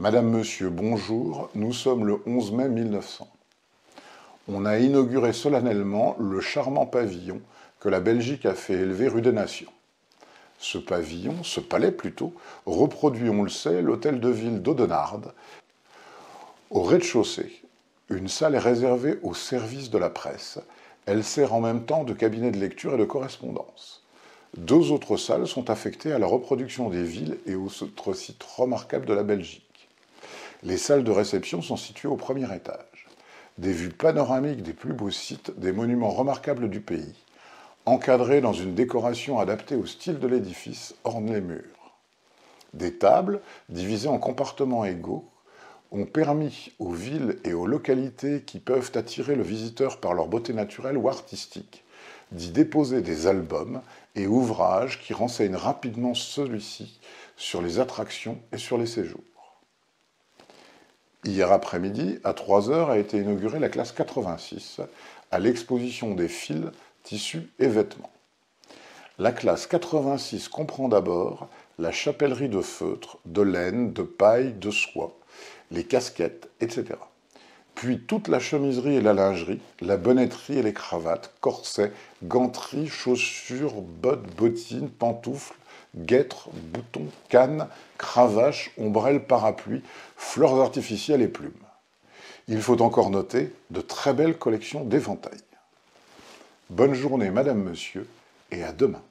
Madame, Monsieur, bonjour, nous sommes le 11 mai 1900. On a inauguré solennellement le charmant pavillon que la Belgique a fait élever rue des Nations. Ce pavillon, ce palais plutôt, reproduit, on le sait, l'hôtel de ville d'Audenarde. Au rez-de-chaussée, une salle est réservée au service de la presse. Elle sert en même temps de cabinet de lecture et de correspondance. Deux autres salles sont affectées à la reproduction des villes et aux autres sites remarquables de la Belgique. Les salles de réception sont situées au premier étage. Des vues panoramiques des plus beaux sites, des monuments remarquables du pays, encadrés dans une décoration adaptée au style de l'édifice, ornent les murs. Des tables, divisées en compartiments égaux, ont permis aux villes et aux localités qui peuvent attirer le visiteur par leur beauté naturelle ou artistique d'y déposer des albums et ouvrages qui renseignent rapidement celui-ci sur les attractions et sur les séjours. Hier après-midi, à 3h, a été inaugurée la classe 86 à l'exposition des fils, tissus et vêtements. La classe 86 comprend d'abord la chapellerie de feutre, de laine, de paille, de soie, les casquettes, etc. Puis toute la chemiserie et la lingerie, la bonnetterie et les cravates, corsets, ganteries, chaussures, bottes, bottines, pantoufles, guêtres, boutons, cannes, cravaches, ombrelles, parapluies, fleurs artificielles et plumes. Il faut encore noter de très belles collections d'éventails. Bonne journée, Madame, Monsieur, et à demain.